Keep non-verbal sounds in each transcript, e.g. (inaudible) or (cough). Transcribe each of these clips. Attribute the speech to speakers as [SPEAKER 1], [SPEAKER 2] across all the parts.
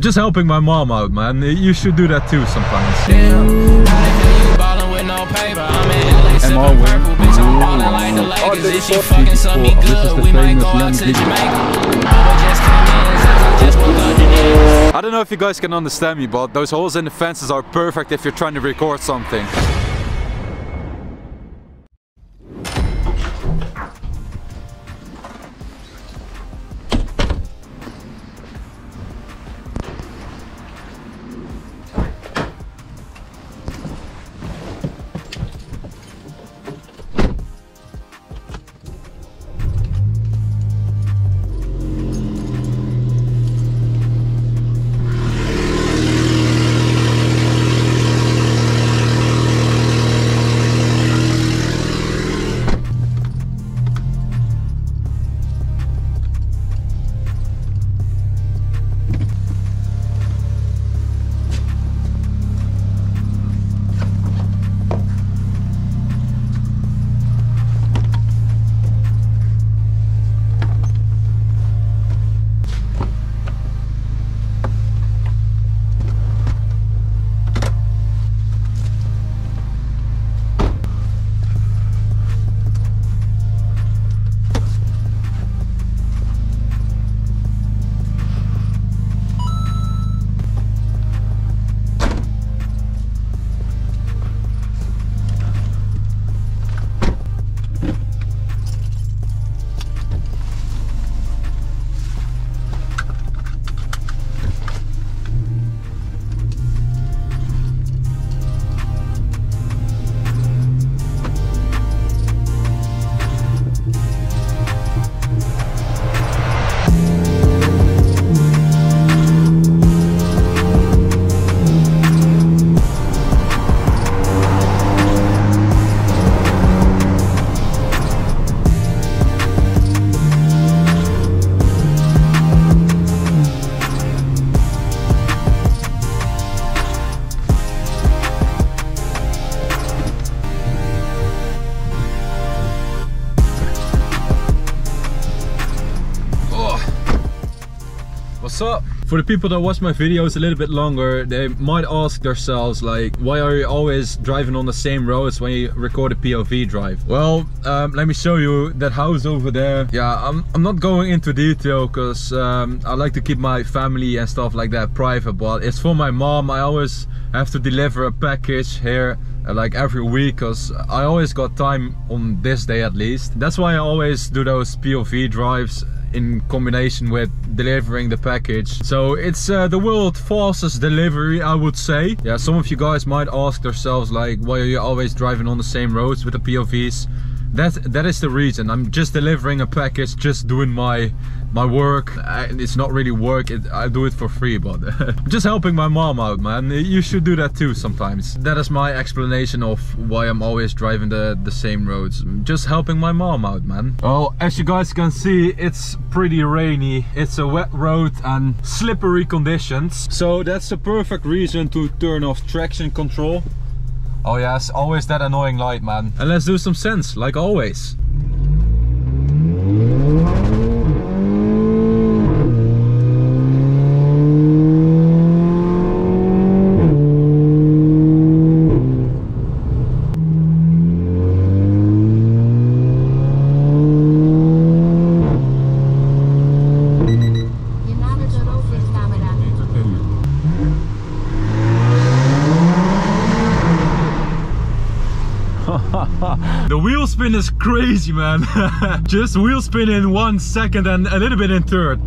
[SPEAKER 1] Just helping my mom out, man. You should do that too sometimes.
[SPEAKER 2] Damn, how the hell you ballin' with no paper? I'm in LA sippin' I'm ballin' like the Lakers. If she fucking suck me good, we might go to Jamaica. But just came in since I just woke up today.
[SPEAKER 1] I don't know if you guys can understand me, but those holes in the fences are perfect if you're trying to record something. For the people that watch my videos a little bit longer, they might ask themselves like, why are you always driving on the same roads when you record a POV drive? Well, um, let me show you that house over there. Yeah, I'm, I'm not going into detail because um, I like to keep my family and stuff like that private, but it's for my mom. I always have to deliver a package here uh, like every week because I always got time on this day at least. That's why I always do those POV drives in combination with delivering the package. So it's uh, the world fastest delivery i would say. Yeah some of you guys might ask yourselves like why are you always driving on the same roads with the povs that that is the reason. I'm just delivering a package just doing my my work and it's not really work it, i do it for free but (laughs) just helping my mom out man. You should do that too sometimes. That is my explanation of why i'm always driving the the same roads. Just helping my mom out man. Well as you guys can see it's pretty rainy. It's a wet road and slippery conditions. So that's the perfect reason to turn off traction control. Oh yes, always that annoying light, man. And let's do some sense, like always. Spin is crazy, man. (laughs) Just wheel spin in one second and a little bit in third.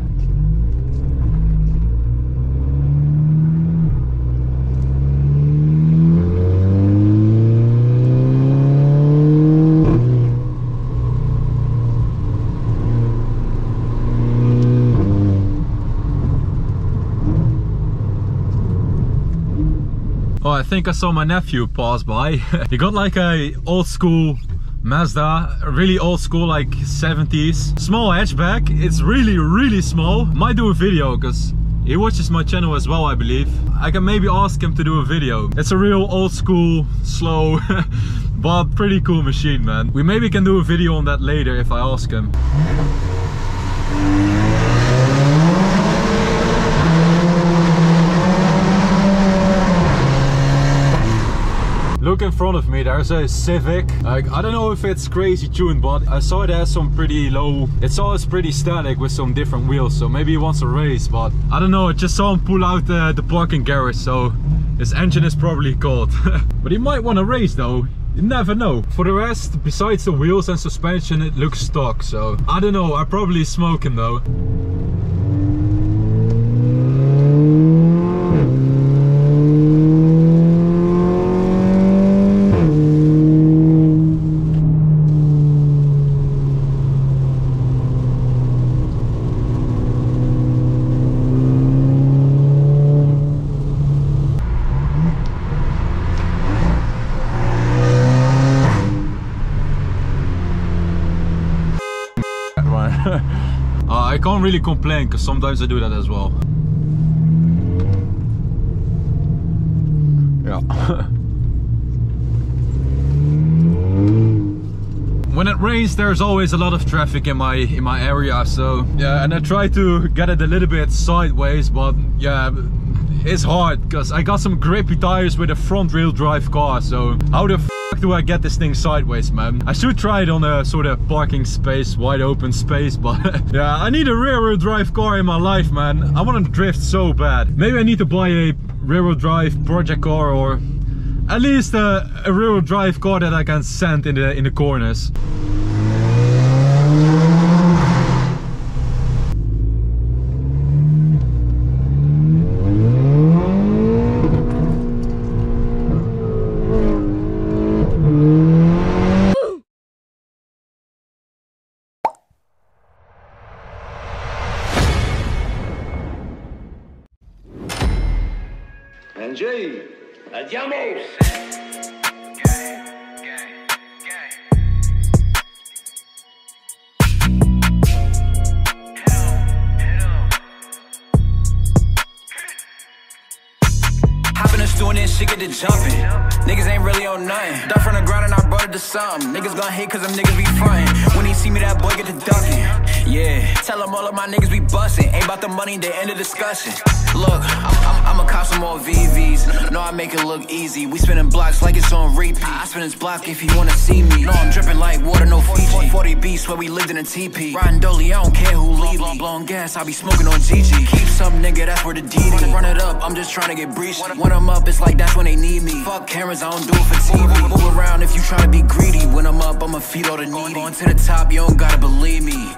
[SPEAKER 1] Oh, I think I saw my nephew pass by. (laughs) he got like a old school Mazda, really old school, like 70s. Small hatchback, it's really, really small. Might do a video, because he watches my channel as well, I believe. I can maybe ask him to do a video. It's a real old school, slow, (laughs) but pretty cool machine, man. We maybe can do a video on that later if I ask him. Front of me, there's a Civic. Like, I don't know if it's crazy tuned, but I saw it has some pretty low, it's always pretty static with some different wheels. So maybe he wants a race, but I don't know. I just saw him pull out the, the parking garage. So his engine is probably cold. (laughs) but he might want a race though. You never know. For the rest, besides the wheels and suspension, it looks stock. So I don't know. I probably smoke him though. uh, I can't really complain because sometimes I do that as well. Yeah. (laughs) when it rains there's always a lot of traffic in my in my area so yeah and I try to get it a little bit sideways but yeah it's hard because I got some grippy tires with a front wheel drive car so how the do I get this thing sideways, man? I should try it on a sort of parking space, wide open space, (laughs) but yeah, I need a rear-wheel drive car in my life, man. I want to drift so bad. Maybe I need to buy a rear-wheel drive project car or at least a, a rear-wheel drive car that I can send in the in the corners.
[SPEAKER 2] The stew and then shit get to jumping. Niggas ain't really on nothing. Duck from the ground and I brought it to something. Niggas gon' hate cause them niggas be frontin'. When he see me, that boy get to ducking. Yeah, tell them all of my niggas be bustin'. Ain't about the money, they end the discussion. Look, I'm, I'm, I'ma cop some more VVs. No, I make it look easy. We spinning blocks like it's on repeat. I spin this block if you wanna see me. No, I'm dripping like water, no Fiji. 40 beats where we lived in a teepee. Riding dolly, I don't care who lead me. Blowing gas, I be smoking on GG. Keep some nigga, that's where the DD. Run it up, I'm just trying to get breached. When I'm up, it's like that's when they need me. Fuck cameras, I don't do it for TV. Move around if you tryna be greedy. When I'm up, I'ma feed all the needy. Going to the top, you don't gotta believe me.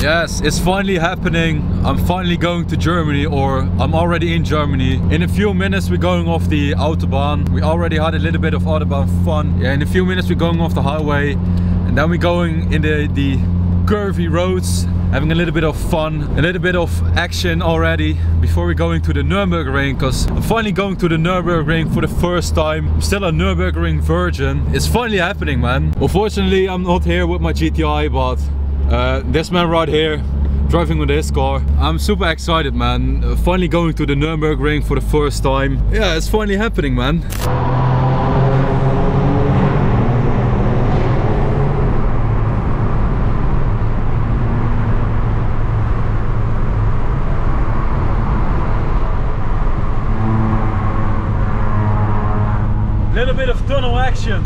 [SPEAKER 1] Yes, it's finally happening. I'm finally going to Germany or I'm already in Germany. In a few minutes we're going off the Autobahn. We already had a little bit of Autobahn fun. Yeah, in a few minutes we're going off the highway and then we're going in the, the curvy roads having a little bit of fun, a little bit of action already before we're going to the Nürburgring because I'm finally going to the Nürburgring for the first time. I'm still a Nürburgring virgin. It's finally happening, man. Unfortunately, I'm not here with my GTI, but uh, this man right here driving with this car. I'm super excited, man. Uh, finally going to the Nürburgring for the first time. Yeah, it's finally happening, man. Little bit of tunnel action.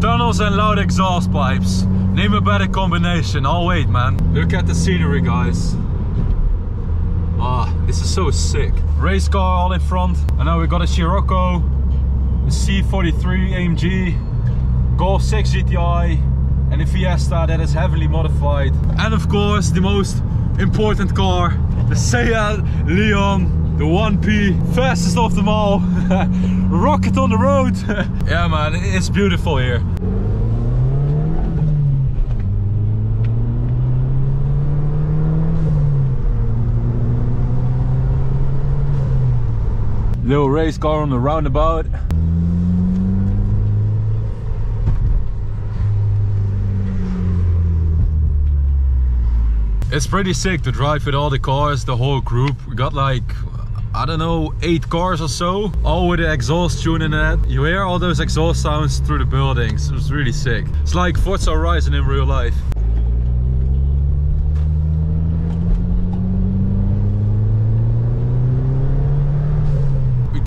[SPEAKER 1] Tunnels and loud exhaust pipes. Name a better combination. I'll wait, man. Look at the scenery, guys. Ah, this is so sick. Race car all in front. And now we got a Scirocco, a C43 AMG, Golf 6 GTI, and a Fiesta that is heavily modified. And of course, the most important car, the Seat Leon, the 1P, fastest of them all. (laughs) Rocket on the road. (laughs) yeah, man, it's beautiful here. Little race car on the roundabout. It's pretty sick to drive with all the cars, the whole group. We got like, I don't know, eight cars or so, all with the exhaust tuning in. You hear all those exhaust sounds through the buildings. It was really sick. It's like Forza Horizon in real life.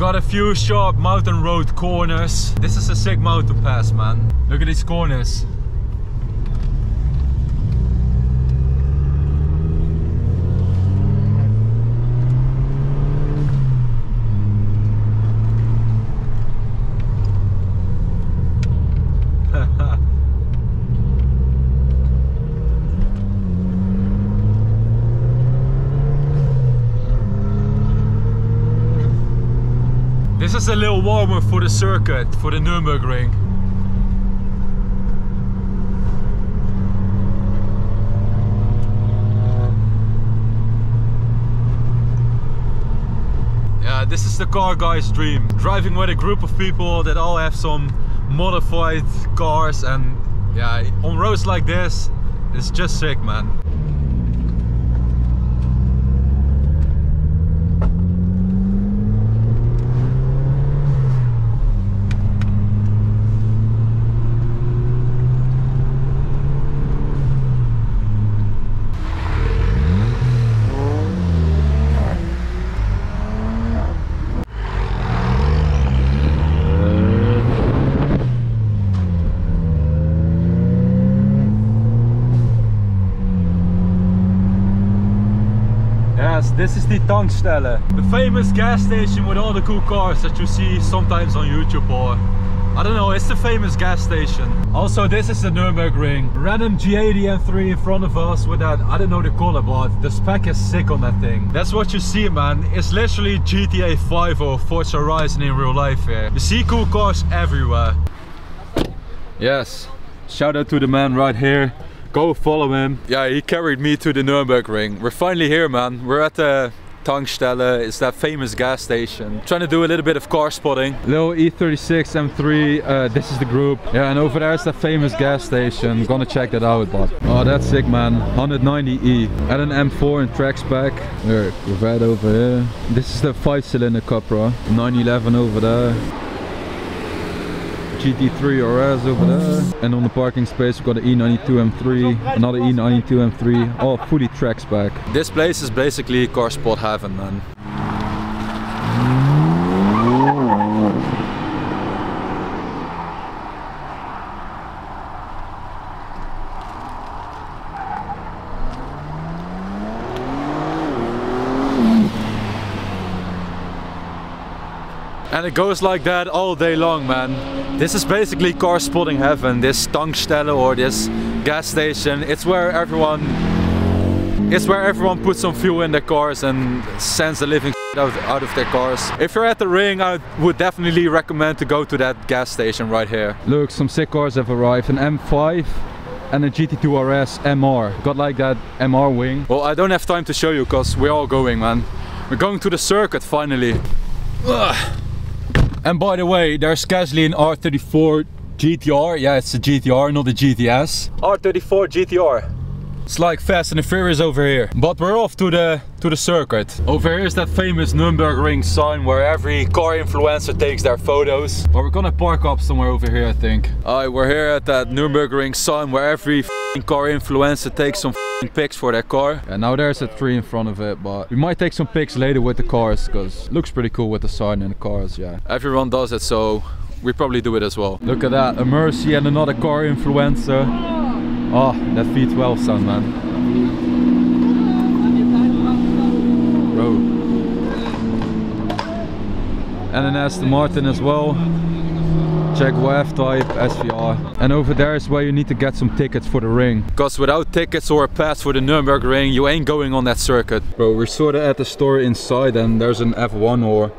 [SPEAKER 1] Got a few sharp mountain road corners. This is a sick mountain pass, man. Look at these corners. This is a little warmer for the circuit, for the Nürburgring. Yeah, this is the car guy's dream. Driving with a group of people that all have some modified cars and yeah, on roads like this, it's just sick, man. This is the Tankstelle. The famous gas station with all the cool cars that you see sometimes on YouTube or I don't know, it's the famous gas station. Also, this is the Nürburgring. Random G80 M3 in front of us with that, I don't know the color, but the spec is sick on that thing. That's what you see, man. It's literally GTA 5 or Forza Horizon in real life here. You see cool cars everywhere. Yes, shout out to the man right here. Go follow him. Yeah, he carried me to the Nürburgring. We're finally here, man. We're at the Tankstelle. It's that famous gas station. Trying to do a little bit of car spotting. Little E36 M3. Uh, this is the group. Yeah, and over there is that famous gas station. Gonna check that out, but oh, that's sick, man. 190E. At an M4 in track spec. Here, Corvette over here. This is the five-cylinder Cupra. 911 over there. GT3 RS over there. And on the parking space we've got an E92 M3, another E92 M3, all fully track spec. This place is basically car spot heaven, man. And it goes like that all day long, man. This is basically car spotting heaven. This Tankstelle or this gas station. It's where everyone it's where everyone puts some fuel in their cars and sends the living out, out of their cars. If you're at the ring, I would definitely recommend to go to that gas station right here. Look, some sick cars have arrived. An M5 and a GT2 RS MR. Got like that MR wing. Well, I don't have time to show you because we're all going, man. We're going to the circuit finally. Ugh. And by the way, there's Gasly an R34 GTR. Yeah, it's a GTR, not a GTS. R34 GTR. It's like Fast and the Furious over here. But we're off to the to the circuit. Over here is that famous Nürburgring sign where every car influencer takes their photos. But we're gonna park up somewhere over here, I think. Alright, we're here at that Nürburgring sign where every car influencer takes some pics for their car. And now there's a tree in front of it, but we might take some pics later with the cars because looks pretty cool with the sign and the cars, yeah. Everyone does it, so we probably do it as well. Look at that, a Mercy and another car influencer. Oh, that V12 sound, man. Bro. And an Aston Martin as well. Jaguar F-Type, SVR. And over there is where you need to get some tickets for the ring. Because without tickets or a pass for the Nürburgring, you ain't going on that circuit. Bro, we're sort of at the store inside and there's an F1 or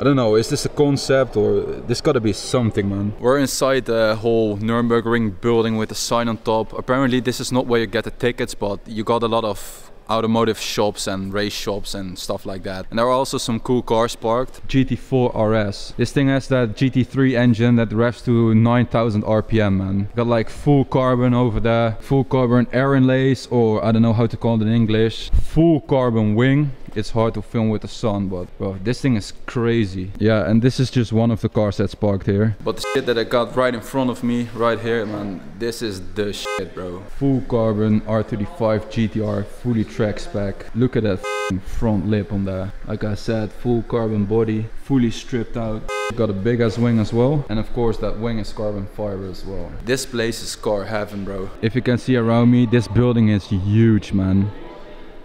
[SPEAKER 1] I don't know, is this a concept or this gotta be something, man. We're inside the whole Nürburgring building with a sign on top. Apparently this is not where you get the tickets, but you got a lot of automotive shops and race shops and stuff like that. And there are also some cool cars parked. GT4 RS. This thing has that GT3 engine that revs to 9000 RPM, man. Got like full carbon over there, full carbon air inlays, or I don't know how to call it in English. Full carbon wing it's hard to film with the sun, but bro, this thing is crazy. Yeah, and this is just one of the cars that's parked here. But the shit that I got right in front of me, right here, man, this is the shit, bro. Full carbon R35 GTR, fully track spec. Look at that front lip on there. Like I said, full carbon body, fully stripped out. Got a big ass wing as well. And of course that wing is carbon fiber as well. This place is car heaven, bro. If you can see around me, this building is huge, man.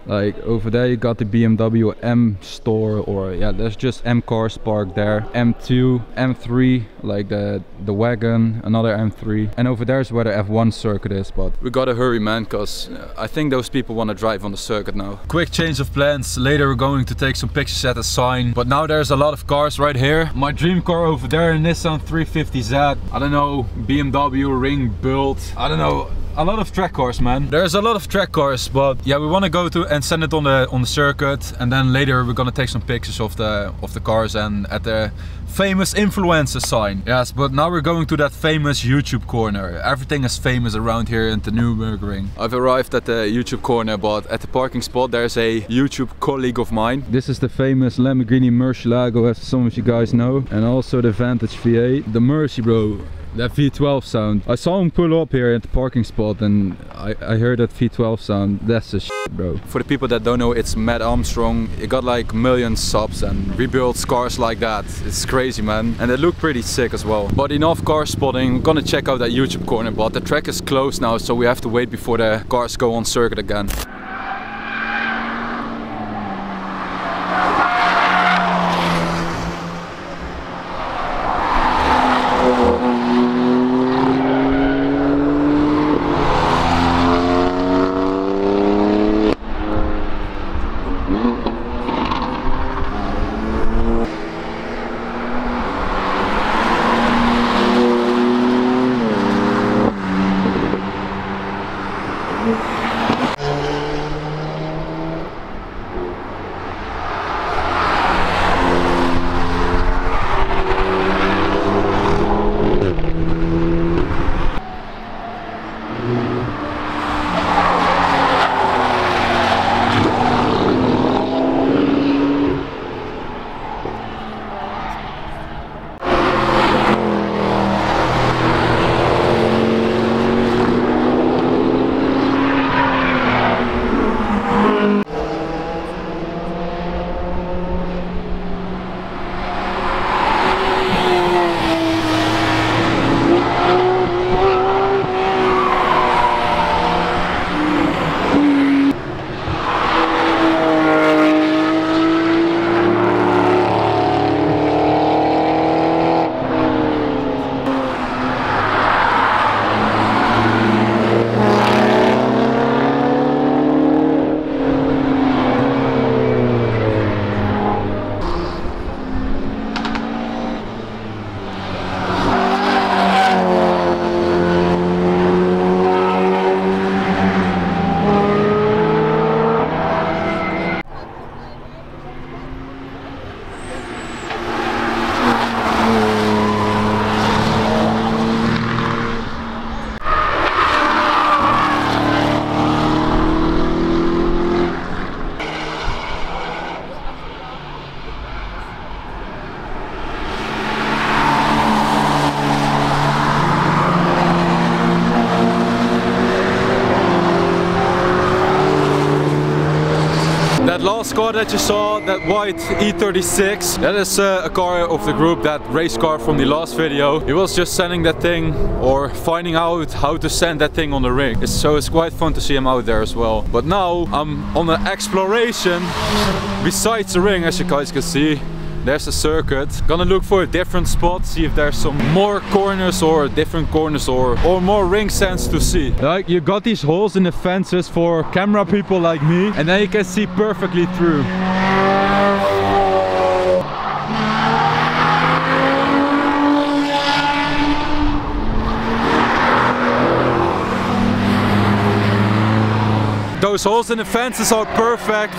[SPEAKER 1] Like over there you got the BMW M store or yeah there's just M cars parked there. M2, M3 like the the wagon, another M3 and over there is where the F1 circuit is but we gotta hurry man cause uh, I think those people want to drive on the circuit now. Quick change of plans, later we're going to take some pictures at the sign but now there's a lot of cars right here. My dream car over there, Nissan 350Z. I don't know, BMW ring built. I don't know, a lot of track cars man. There's a lot of track cars but yeah we want to go to and send it on the on the circuit and then later we're gonna take some pictures of the of the cars and at the famous influencer sign. Yes but now we're going to that famous youtube corner. Everything is famous around here in the Nürburgring I've arrived at the youtube corner but at the parking spot there's a youtube colleague of mine. This is the famous Lamborghini Murcielago as some of you guys know and also the Vantage V8 the Mercy bro that V12 sound. I saw him pull up here at the parking spot and I, I heard that V12 sound. That's a shit, bro. For the people that don't know, it's Matt Armstrong. He got like million subs and rebuilt cars like that. It's crazy, man. And they look pretty sick as well. But enough car spotting. I'm gonna check out that YouTube corner, but the track is closed now, so we have to wait before the cars go on circuit again. Car that you saw, that white E36, that is uh, a car of the group, that race car from the last video. He was just sending that thing or finding out how to send that thing on the ring. It's, so it's quite fun to see him out there as well. But now I'm on an exploration besides the ring as you guys can see. There's a circuit. Gonna look for a different spot, see if there's some more corners or different corners or, or more ring sense to see. Like you got these holes in the fences for camera people like me and then you can see perfectly through. Those holes in the fences are perfect.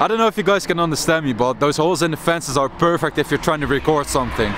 [SPEAKER 1] I don't know if you guys can understand me, but those holes in the fences are perfect if you're trying to record something.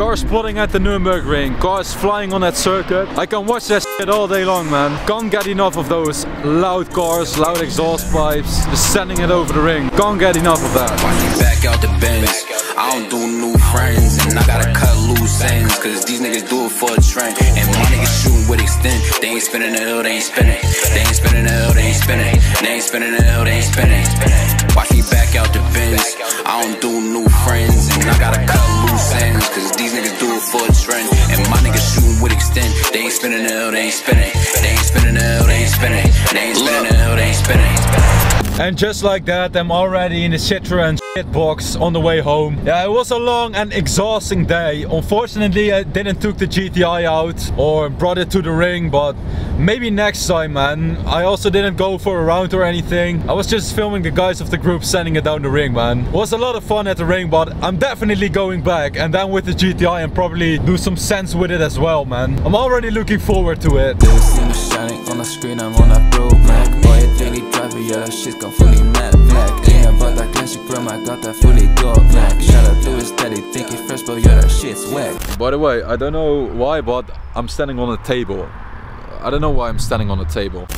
[SPEAKER 1] Car spotting at the Nürburgring, cars flying on that circuit. I can watch that shit all day long, man. Can't get enough of those loud cars, loud exhaust pipes, just sending it over the ring. Can't get enough of that.
[SPEAKER 2] Back out the Benz. I don't do new friends, and I gotta cut loose ends, cause these niggas do it for a trend. And my niggas shooting with extent. They ain't spinning the hill, they ain't spinning. They ain't spinning the hill, they ain't spinning. They ain't spinning the hill, they ain't spinning. Watch me back out the Benz. I don't do new friends, and I gotta cut ends, cause these niggas do it for a trend. And my niggas shooting with extent. They ain't spinning hill, they ain't spinning. They ain't spinning hill, they ain't spinning. They ain't spinning hill, they ain't spinning.
[SPEAKER 1] And just like that, I'm already in the Citroen box on the way home. Yeah, it was a long and exhausting day. Unfortunately, I didn't took the GTI out or brought it to the ring, but maybe next time, man. I also didn't go for a round or anything. I was just filming the guys of the group sending it down the ring, man. It was a lot of fun at the ring, but I'm definitely going back and then with the GTI and probably do some sense with it as well, man. I'm already looking forward to it.
[SPEAKER 3] Yeah, shit's fully black Yeah, but that classic I got that fully Shout out to his daddy, think but yeah, that shit's
[SPEAKER 1] By the way, I don't know why, but I'm standing on a table. I don't know why I'm standing on a table.